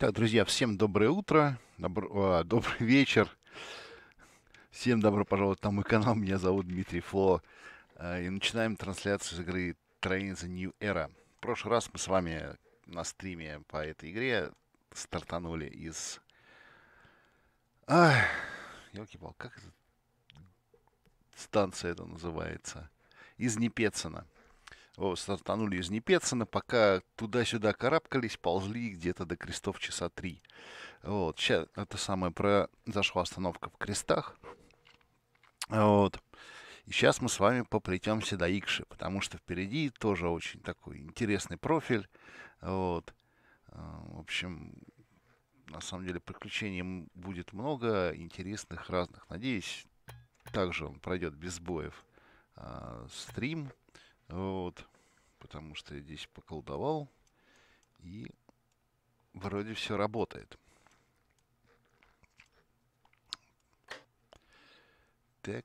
Так, друзья, всем доброе утро, добро, а, добрый вечер. Всем добро пожаловать на мой канал. Меня зовут Дмитрий Фло. А, и начинаем трансляцию с игры Train the New Era. В прошлый раз мы с вами на стриме по этой игре стартанули из... Ах, елки-пал, как это... станция это называется? Из Непецина. Стартанули из Непецина, пока туда-сюда карабкались, ползли где-то до крестов часа три. Вот, сейчас это самое произошла остановка в крестах. Вот. И сейчас мы с вами поплетемся до Икши, потому что впереди тоже очень такой интересный профиль. Вот. А, в общем, на самом деле приключений будет много интересных, разных. Надеюсь, также он пройдет без боев а, стрим. Вот. Потому что я здесь поколдовал. И вроде все работает. Так.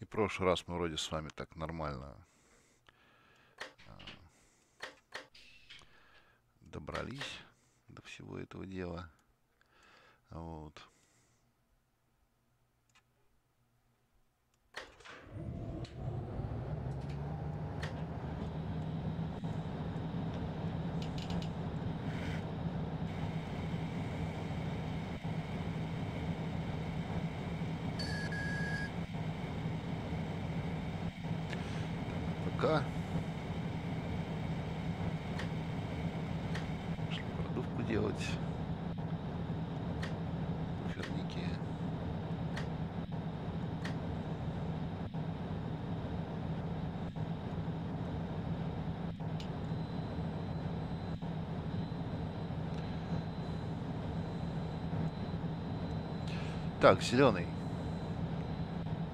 И в прошлый раз мы вроде с вами так нормально а, добрались до всего этого дела. Вот. Так, зеленый.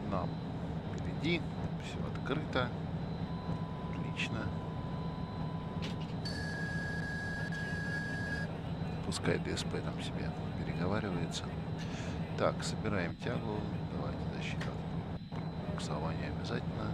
Нам впереди. Все открыто. Отлично. Пускай ДСП там себе переговаривается. Так, собираем тягу. Давайте защита от буксования обязательно.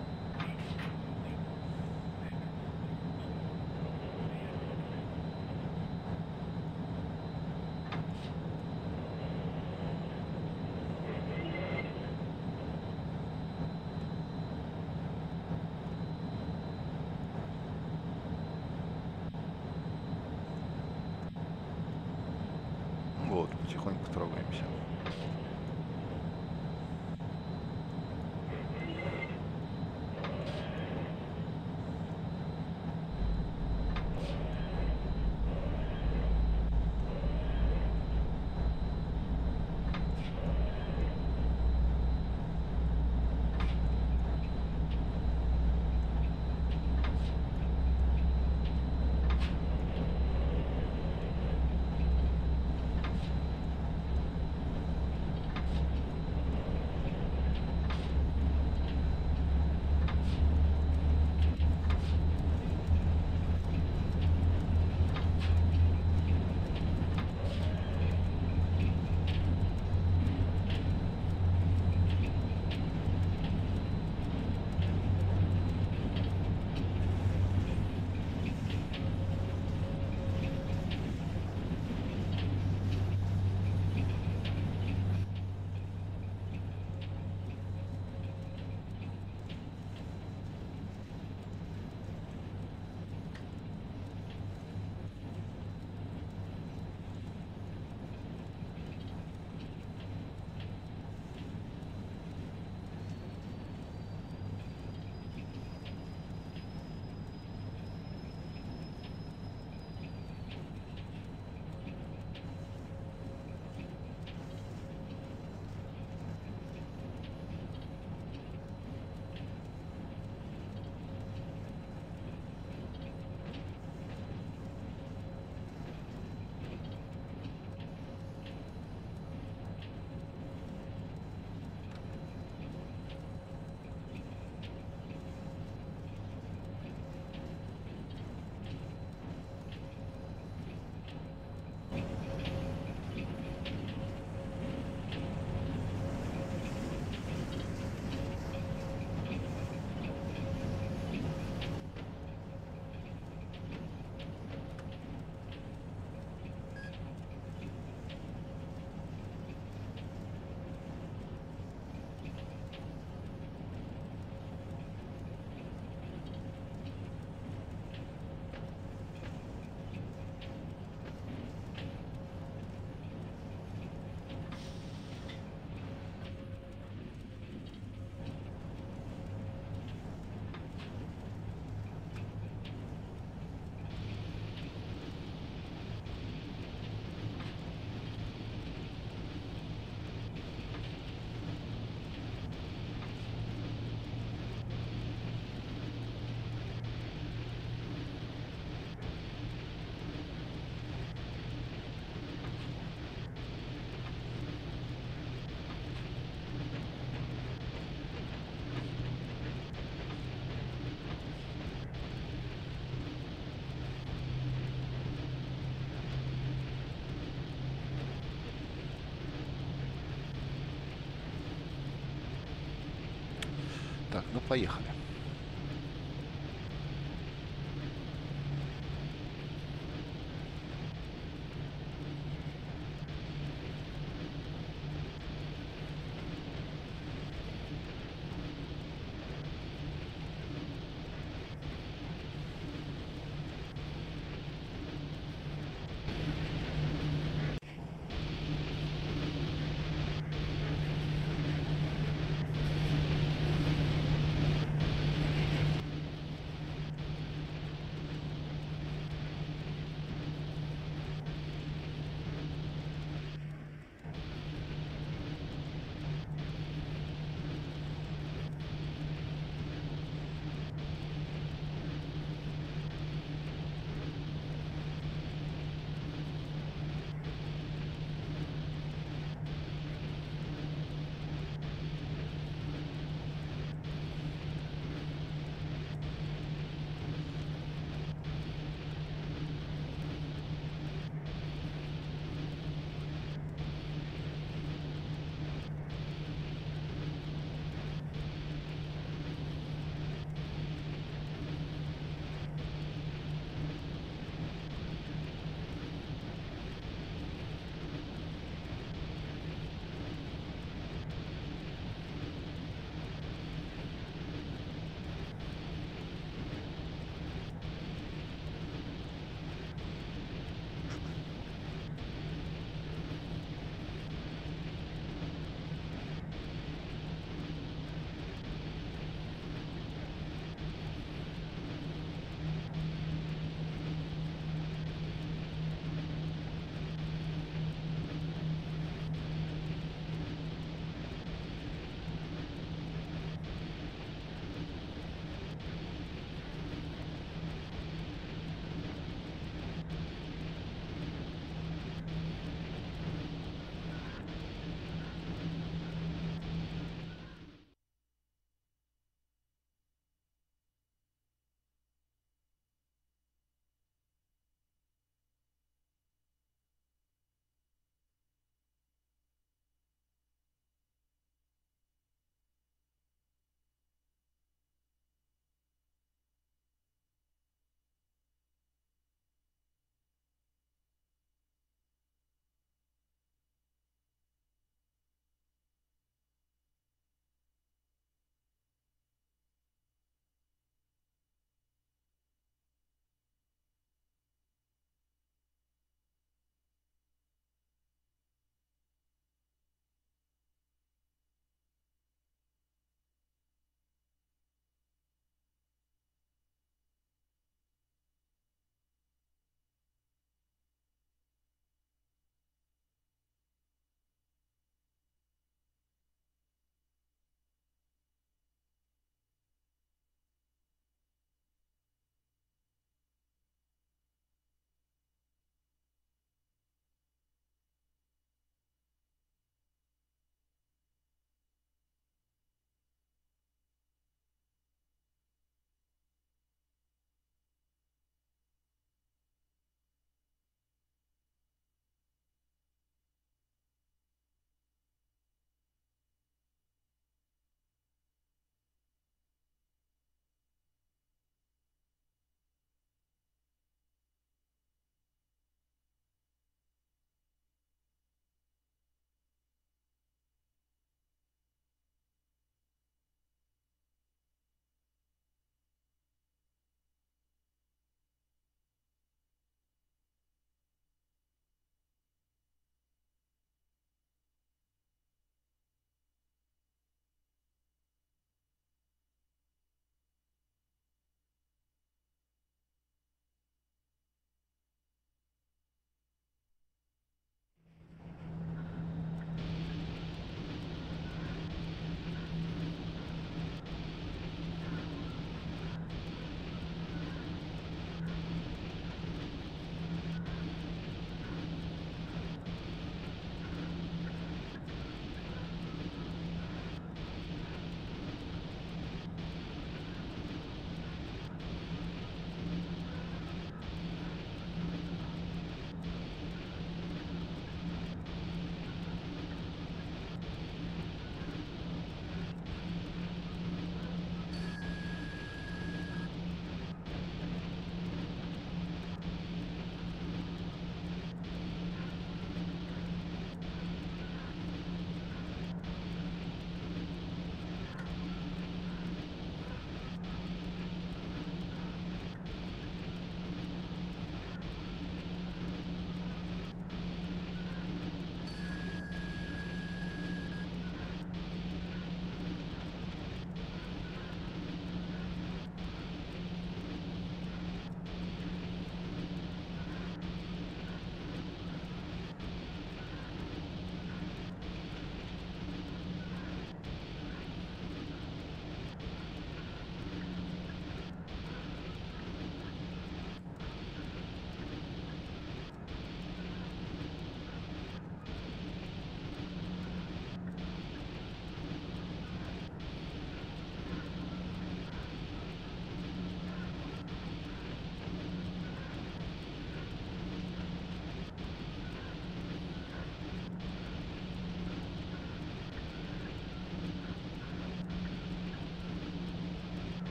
Так, ну поехали.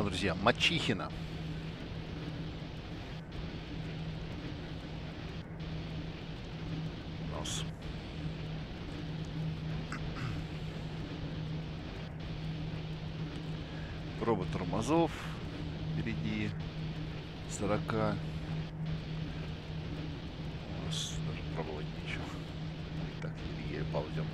Да, друзья, Мачихина. Нос. Проба тормозов впереди 40. У нас даже пробовать нечего. Мы так еле-еле ползем.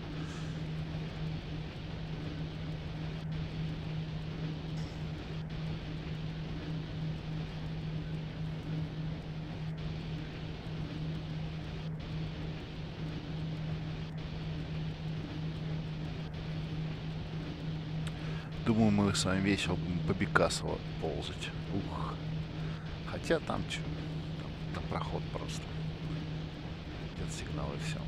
Думаю, мы с вами весело будем по Бекасово ползать. Ух. Хотя там, там, там проход просто. Идет сигнал и все.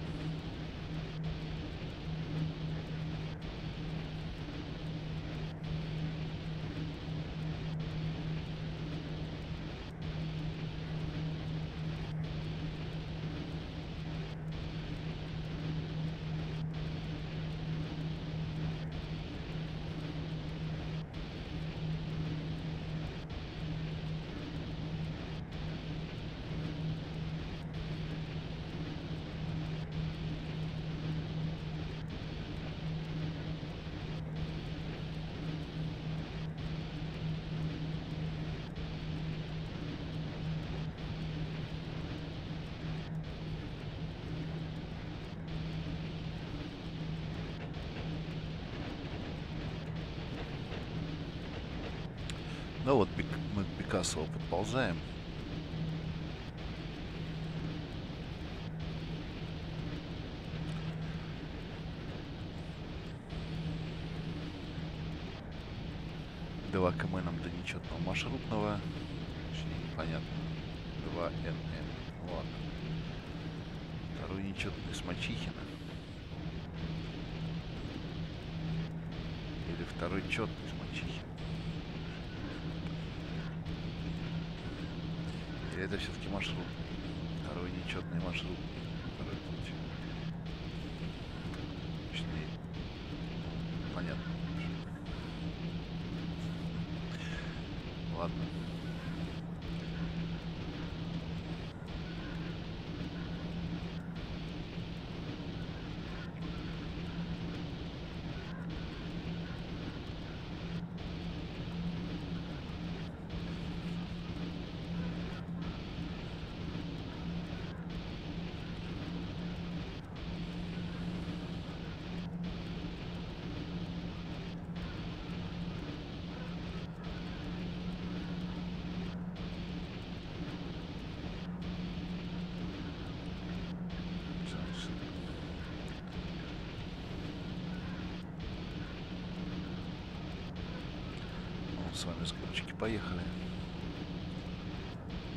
С вами с горочки поехали.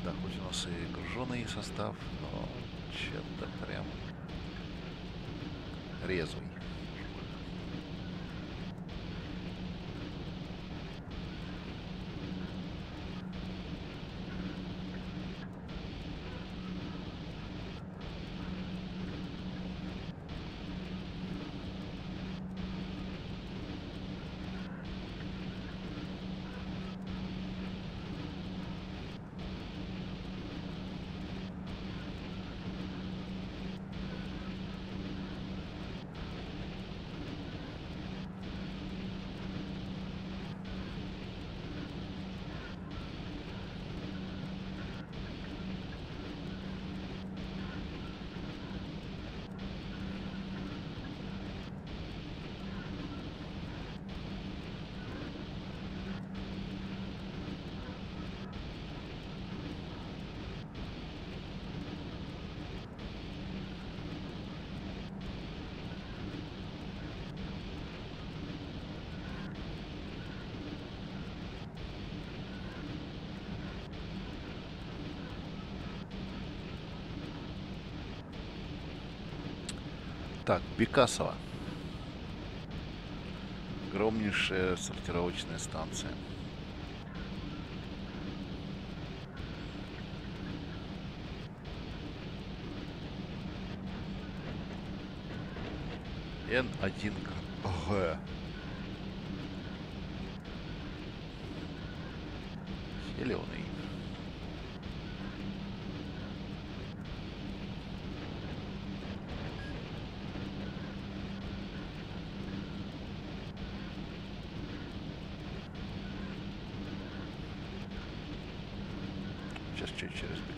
Да, хоть у нас и груженый состав, но что-то прям резвый. Так, Бекасово. Огромнейшая сортировочная станция. Н1 Г.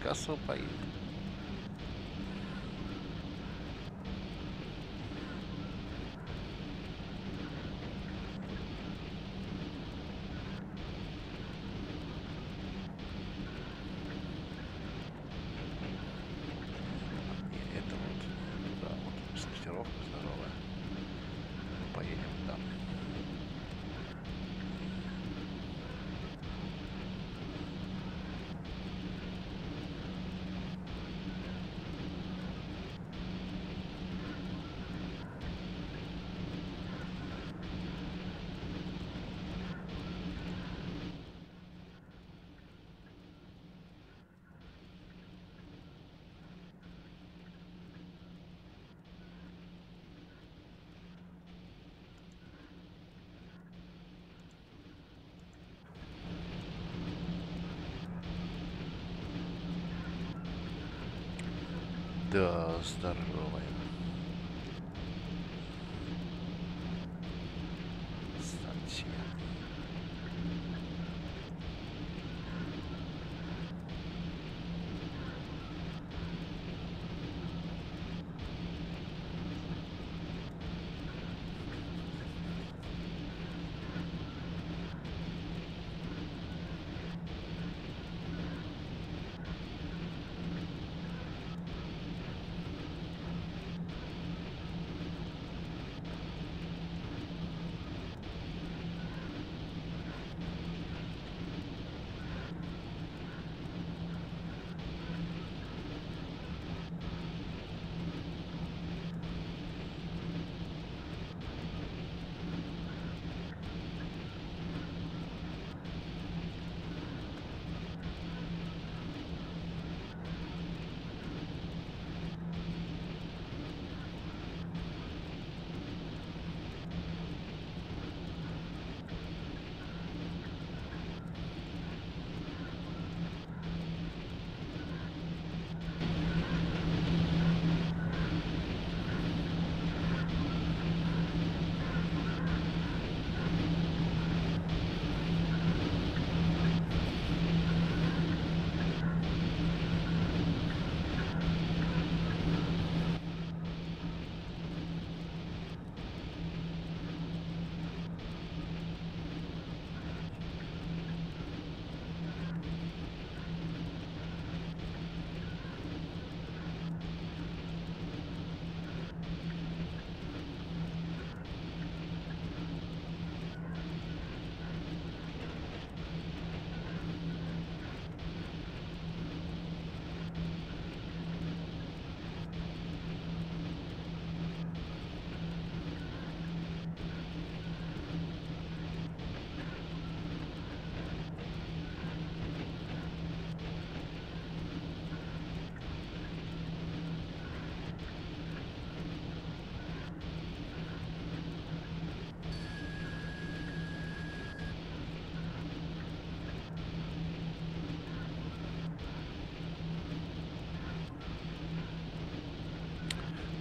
explicação para ele. Да, старый.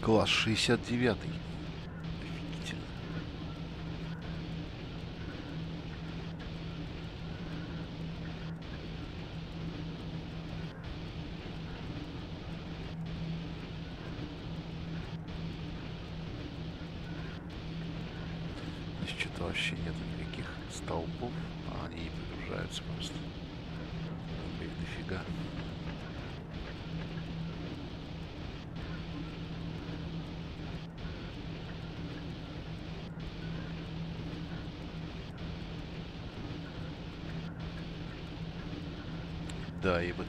Класс 69. -й.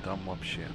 там вообще.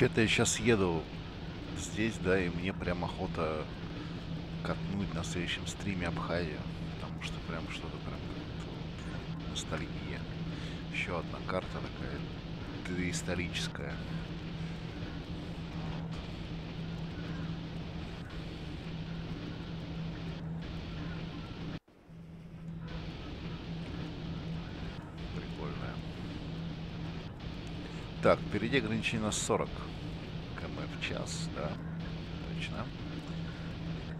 Че-то я сейчас еду здесь, да, и мне прям охота катнуть на следующем стриме Абхазию. Потому что прям что-то прям ностальгия. Еще одна карта такая историческая. Так, впереди ограничение на 40 км в час, да, точно.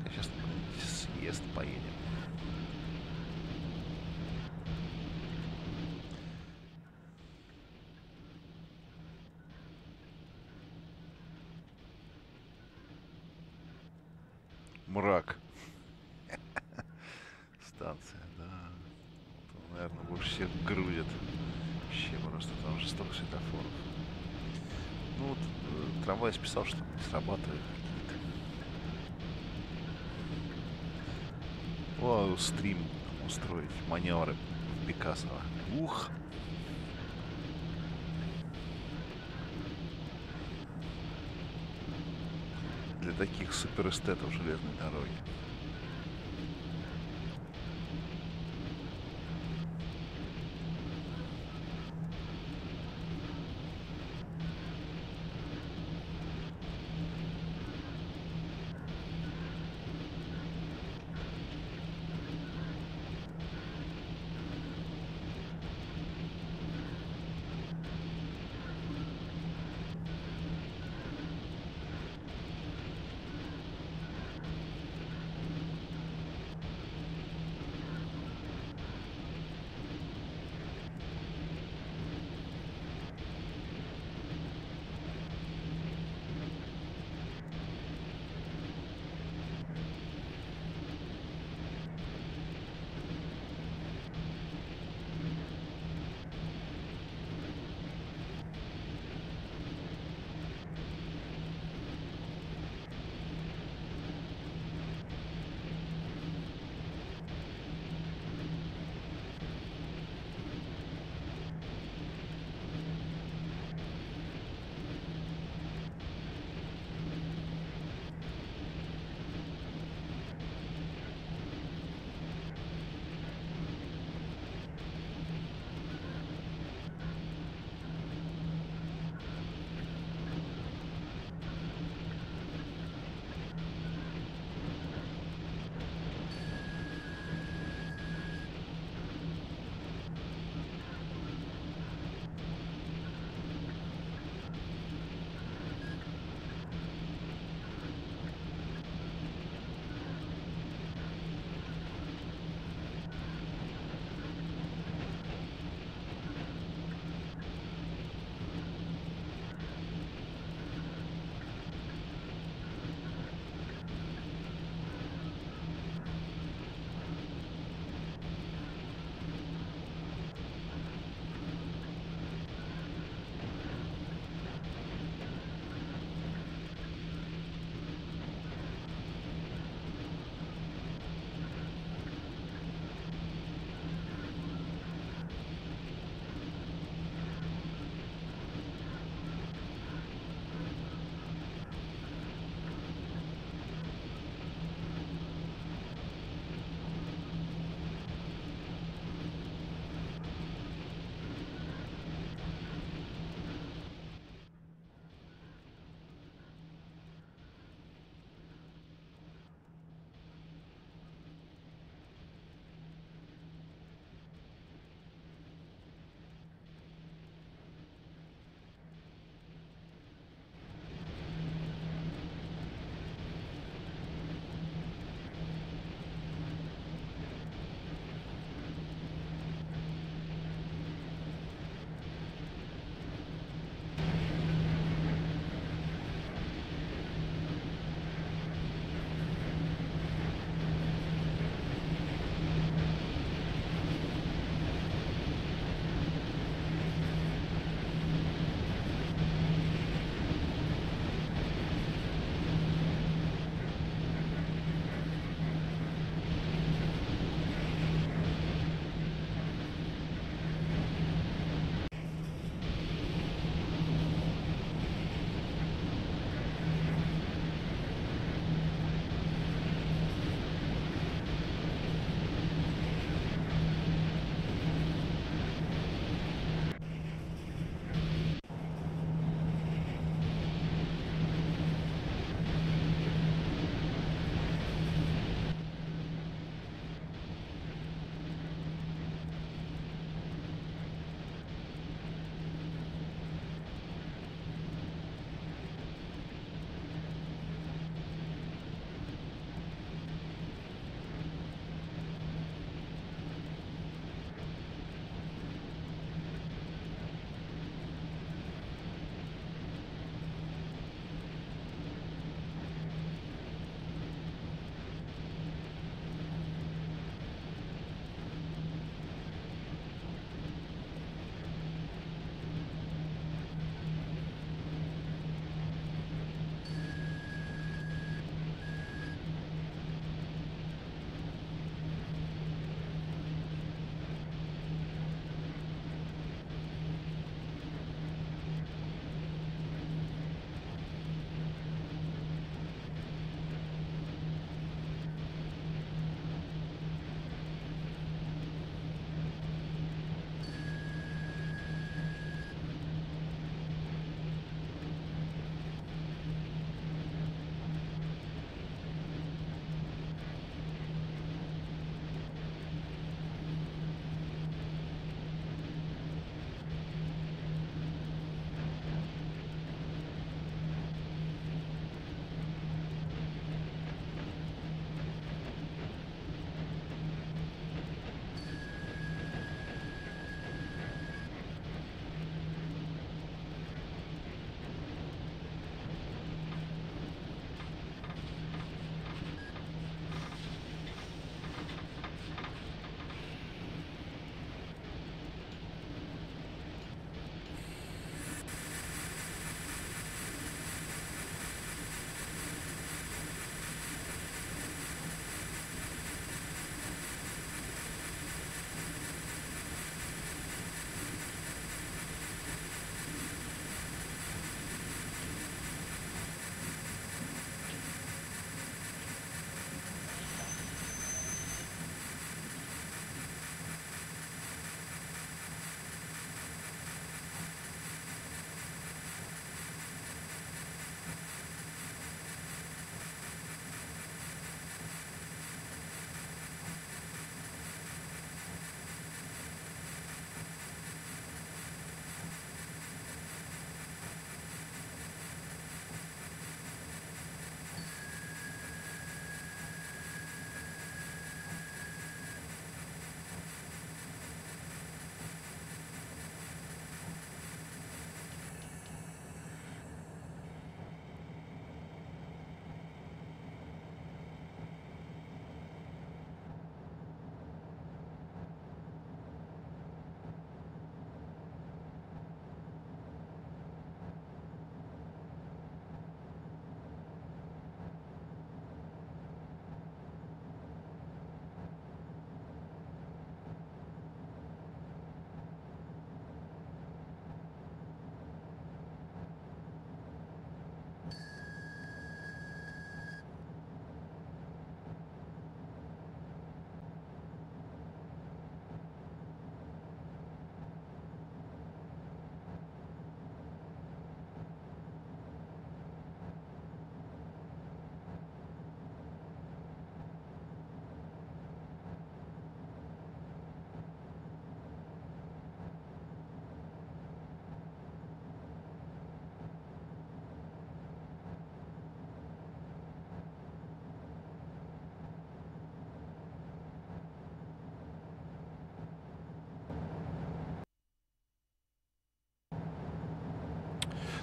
Так, сейчас съезд поедем. Мрак. Станция, да. Вот он, наверное, больше всех грузит. Вообще просто там же столько светофоров. Ну вот э, трамвай списал, что не срабатывает. О, стрим устроить, маневры в Пикассово. Ух! Для таких суперэстетов железной дороги.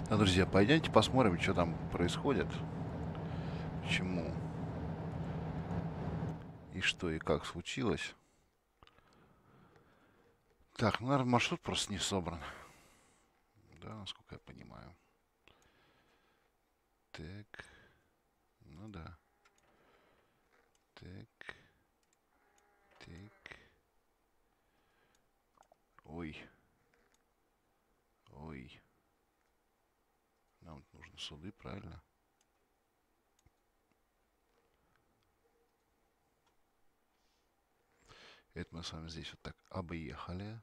Да, друзья, пойдемте посмотрим, что там происходит. Почему? И что, и как случилось. Так, ну, наверное, маршрут просто не собран. Да, насколько я понимаю. Так. Ну да. Так. Так. Ой. Ой. Нам нужны суды, правильно? Это мы с вами здесь вот так объехали.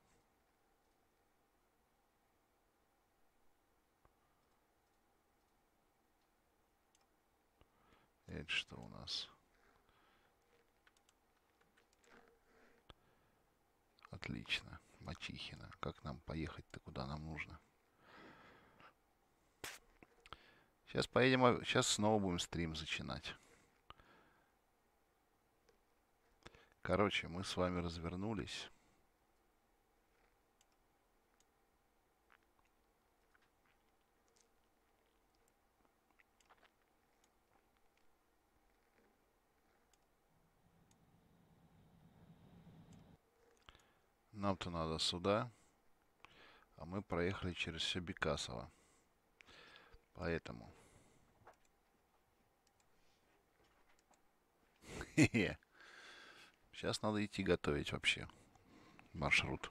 Это что у нас? Отлично. Мачихина. Как нам поехать-то, куда нам нужно? Сейчас поедем, сейчас снова будем стрим начинать. Короче, мы с вами развернулись. Нам-то надо сюда. А мы проехали через все Бекасово. Поэтому. Сейчас надо идти готовить вообще маршрут.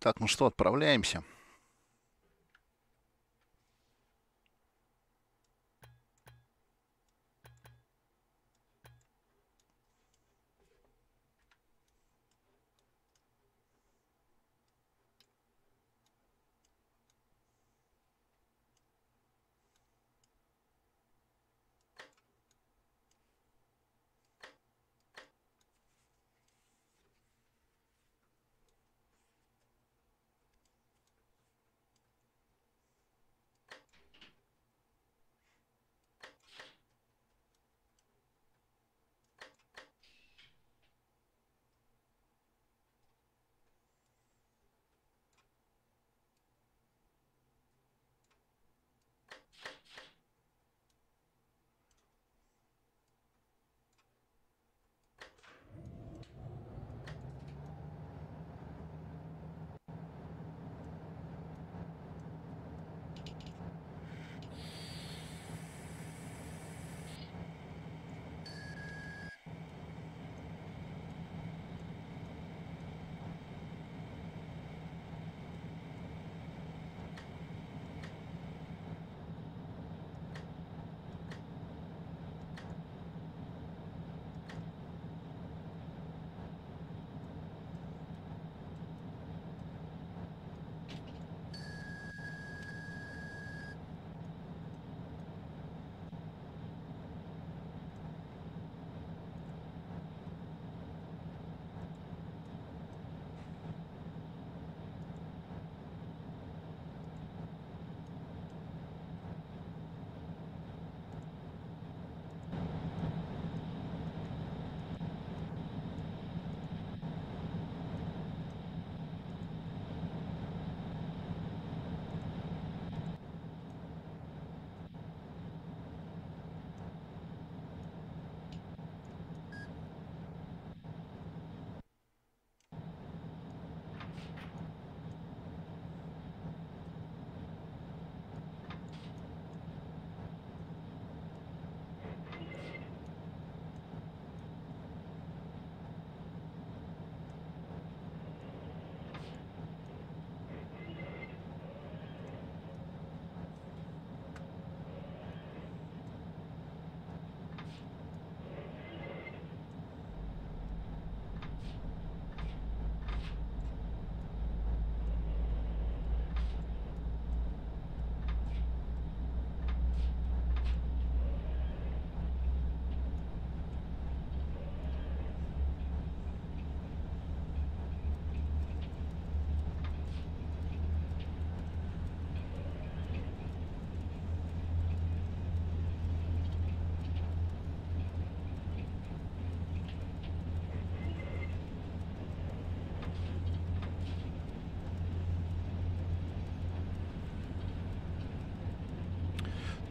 Так, ну что, отправляемся.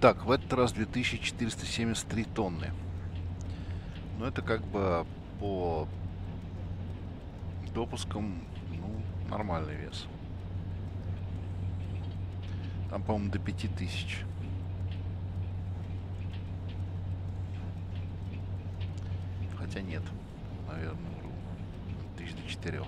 Так, в этот раз 2473 тонны. Ну, это как бы по допускам, ну, нормальный вес. Там, по-моему, до 5000. Хотя нет. Наверное, тысяч до четырех.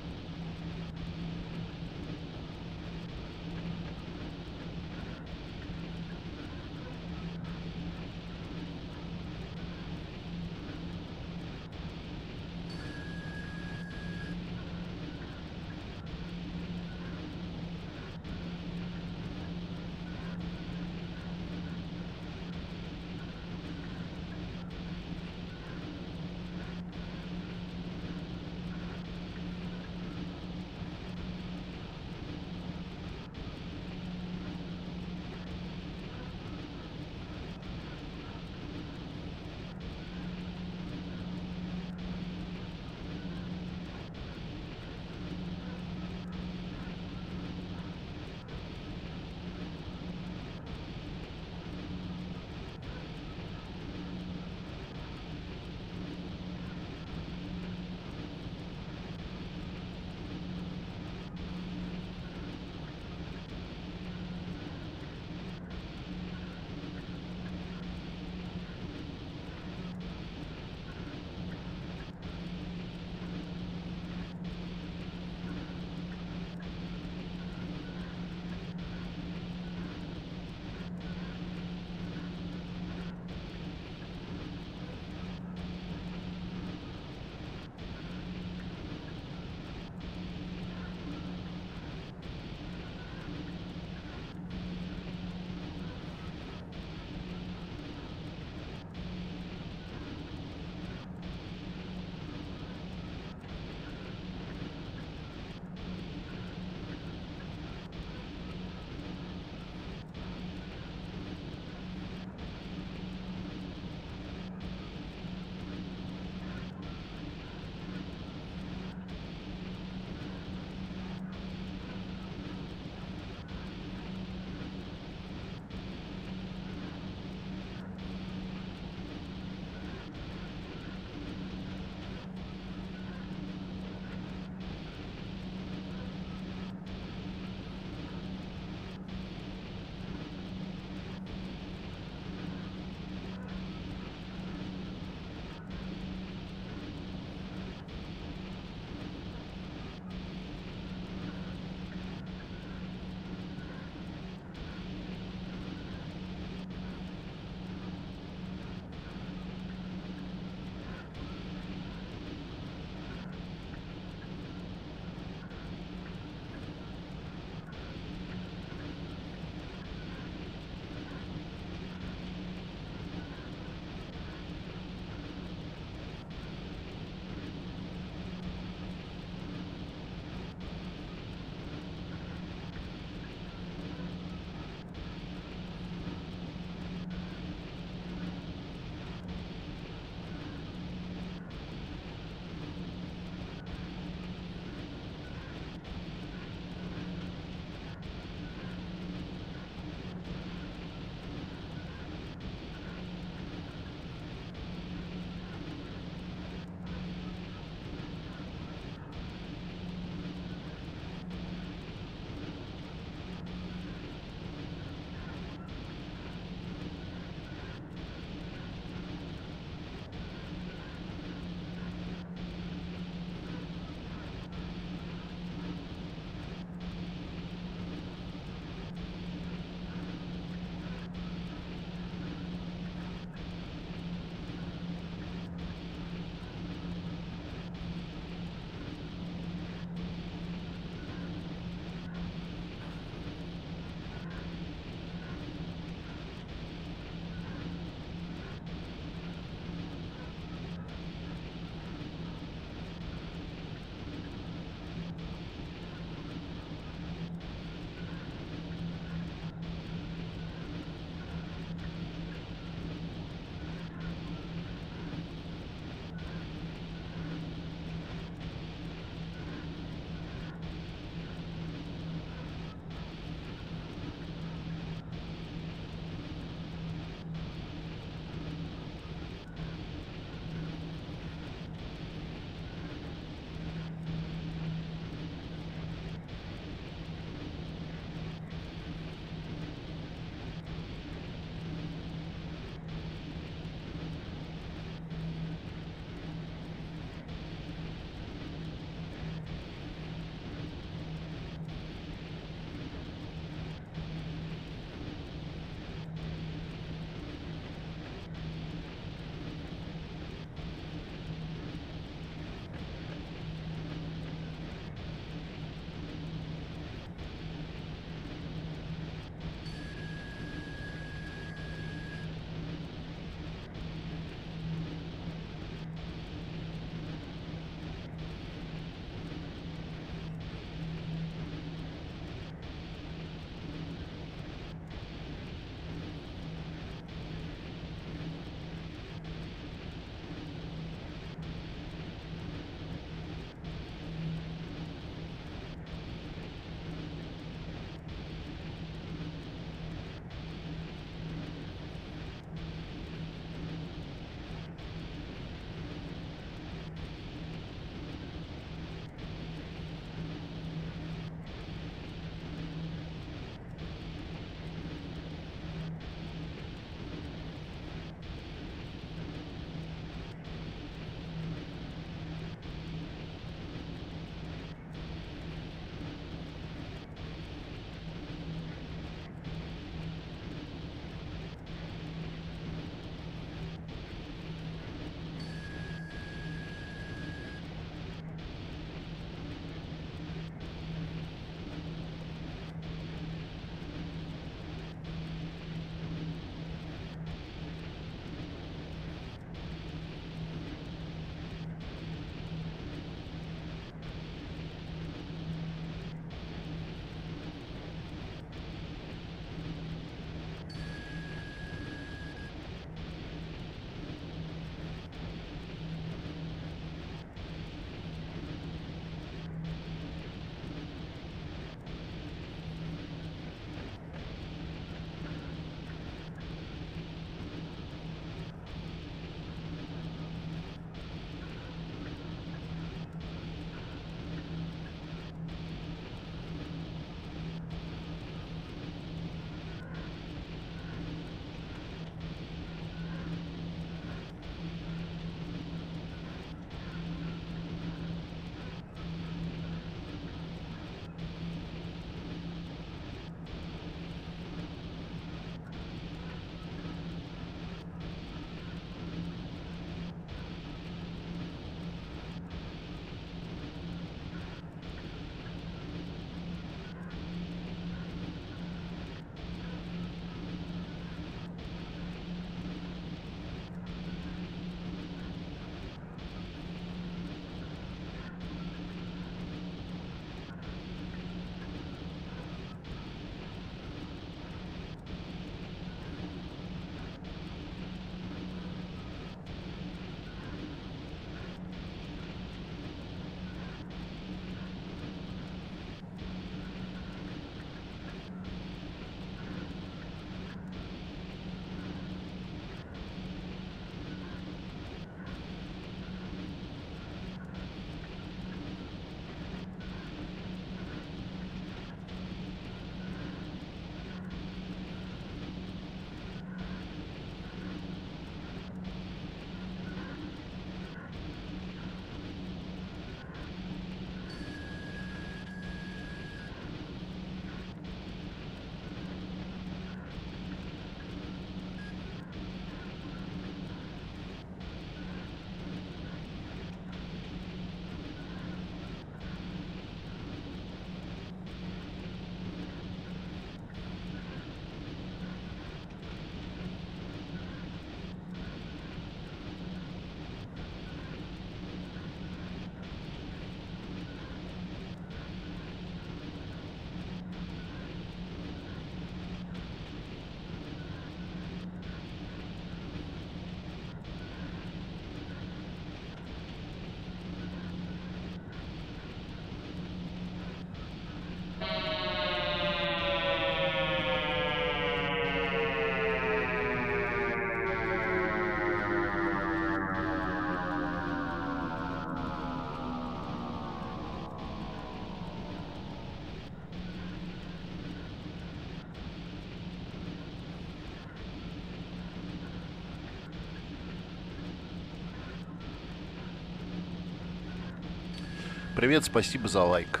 Привет, спасибо за лайк.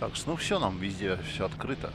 Так, ну все, нам везде все открыто.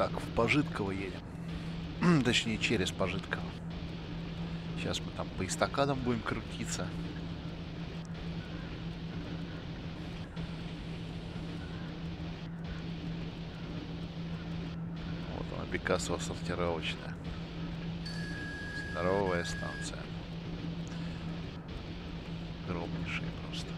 Так, в Пожитково едем. Точнее, через Пожитково. Сейчас мы там по эстакадам будем крутиться. Вот она, Бекасова сортировочная. Здоровая станция. Громнейшая просто.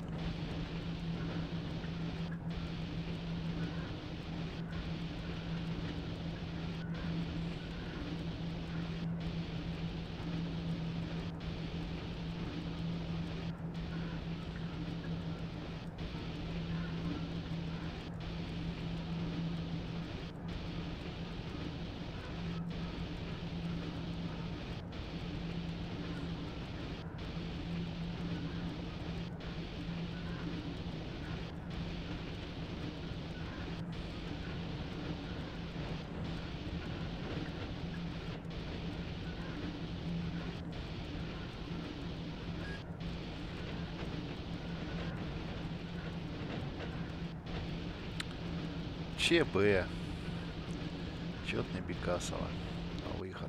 ЧБ. Четный Бекасова. Выход.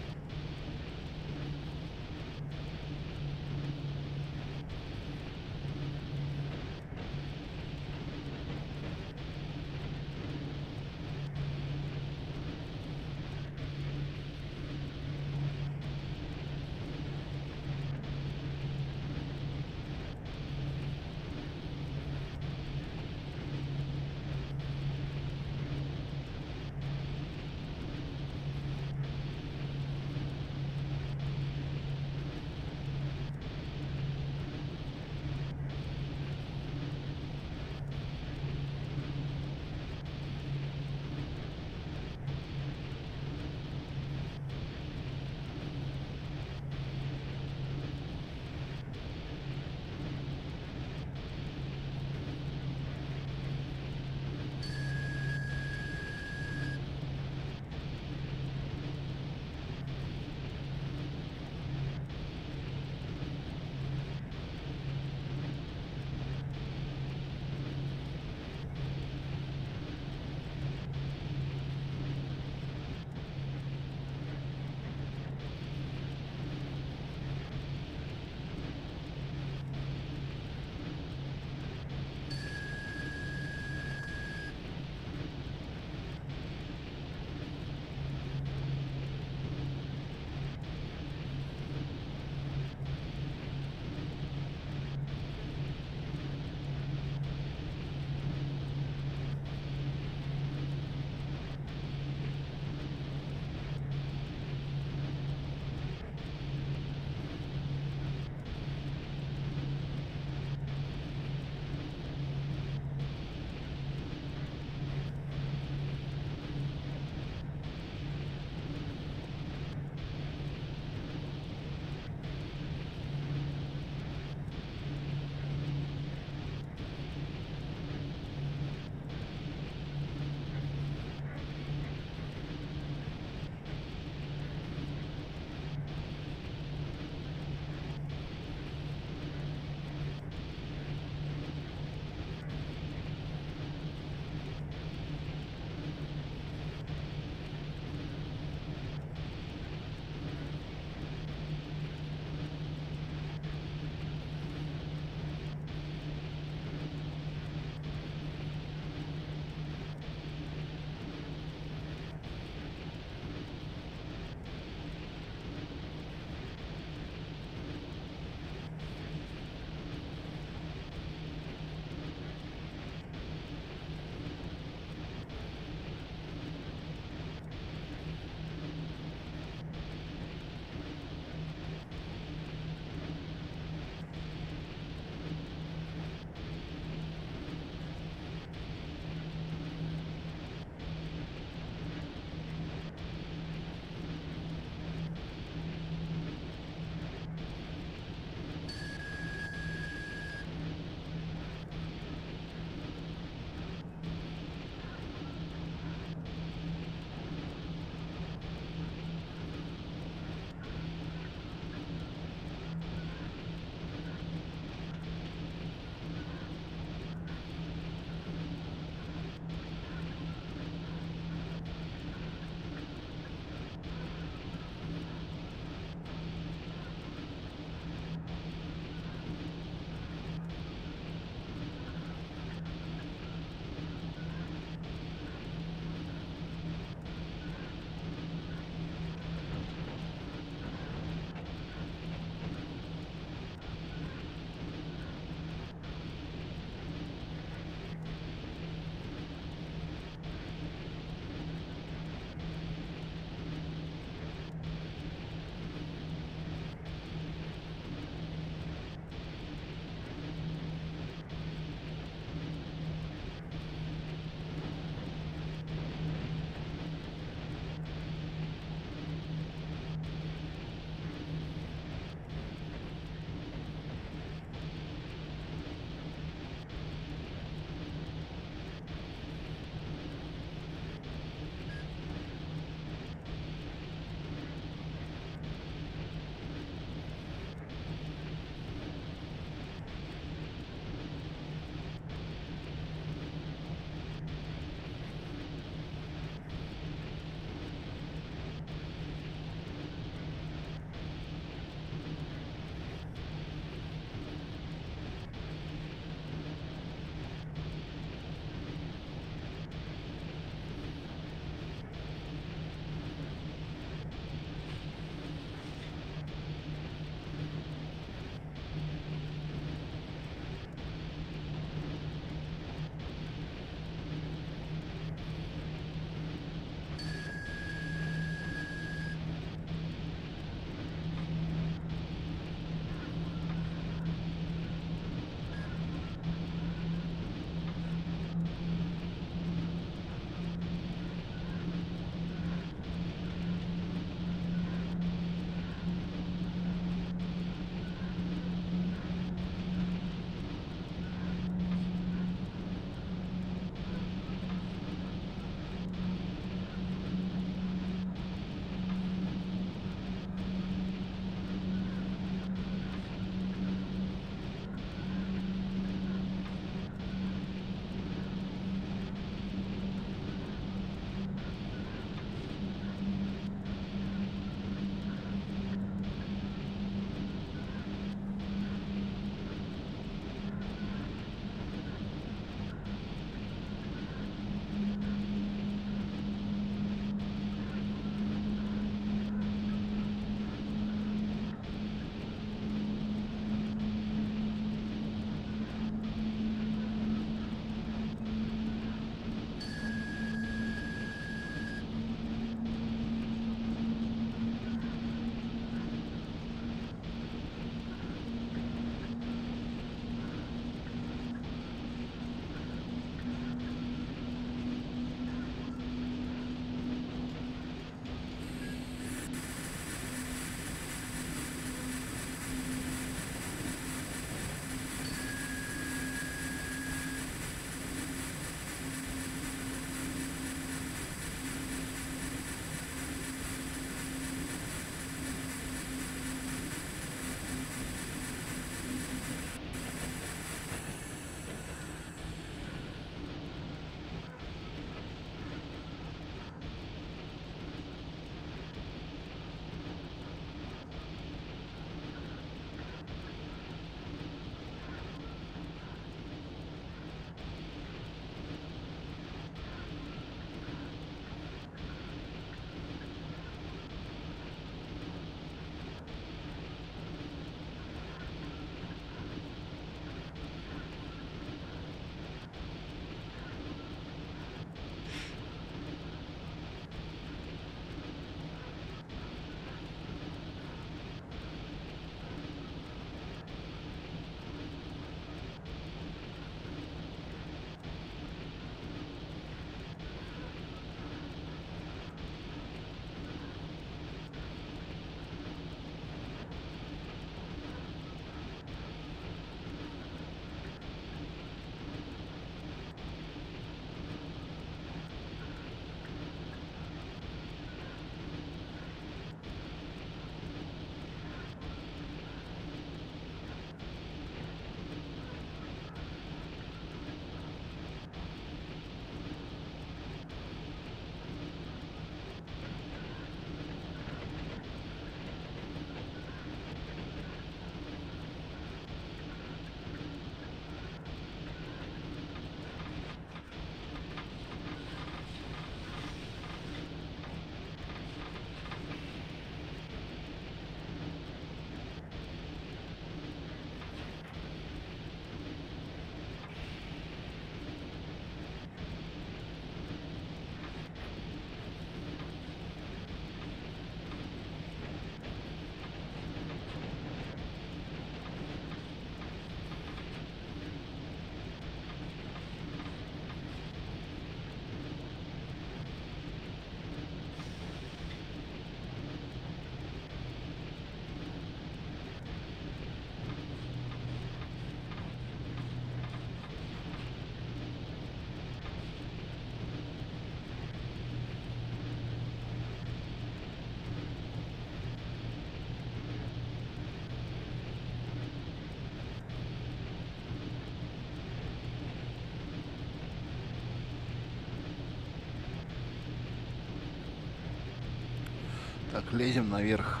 Лезем наверх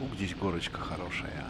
Ух, здесь горочка хорошая.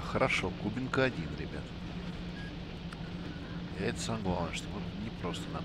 Хорошо. Кубинка один, ребят. И это самое главное, что не просто на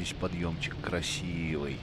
здесь подъемчик красивый.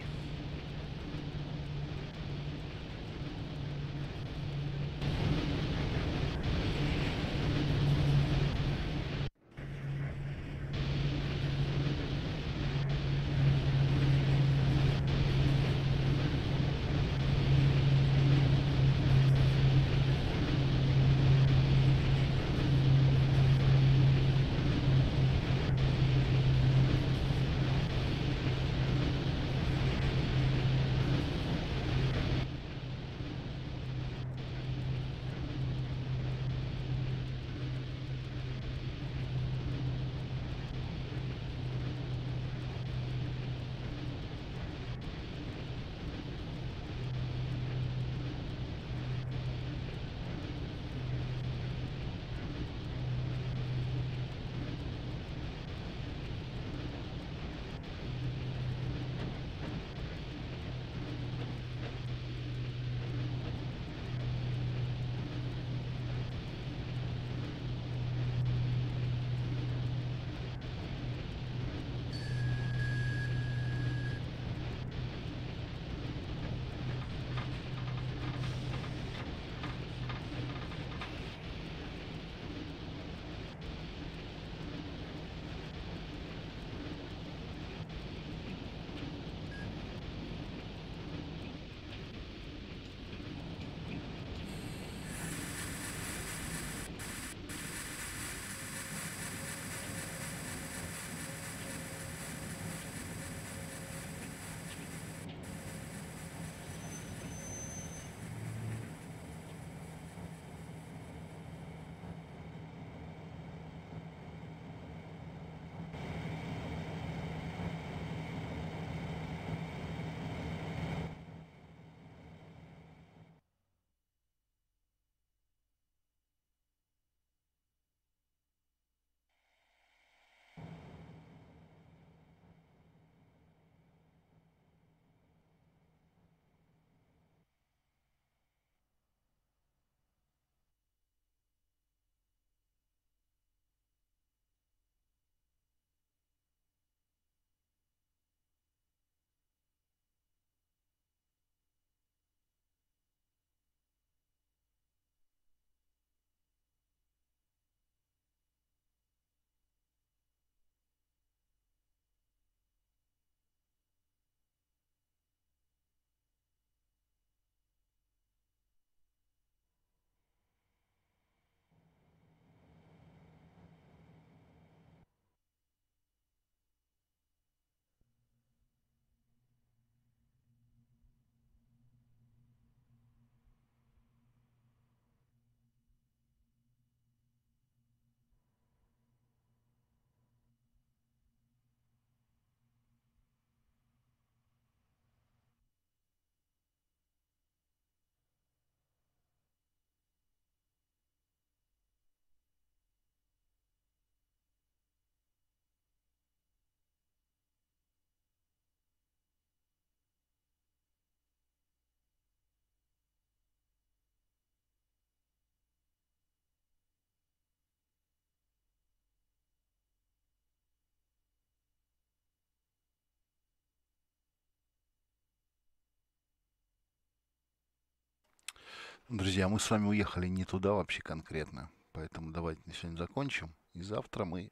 Друзья, мы с вами уехали не туда вообще конкретно. Поэтому давайте на сегодня закончим. И завтра мы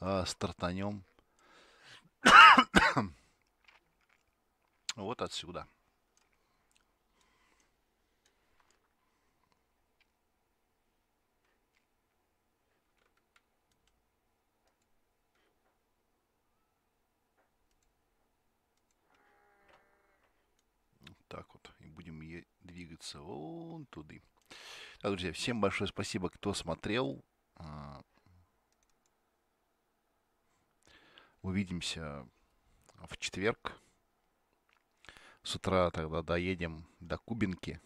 а, стартанем вот отсюда. так вот. И будем двигаться вон туда. Так, друзья, всем большое спасибо, кто смотрел. А, увидимся в четверг. С утра тогда доедем до Кубинки.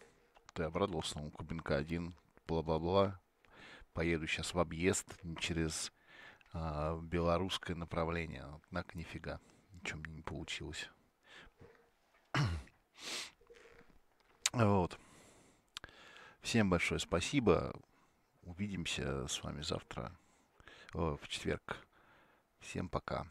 Ты обрадовался, ну, Кубинка 1, бла-бла-бла. Поеду сейчас в объезд через а, белорусское направление. Однако нифига, ничего мне не получилось. Вот. Всем большое спасибо. Увидимся с вами завтра, в четверг. Всем пока.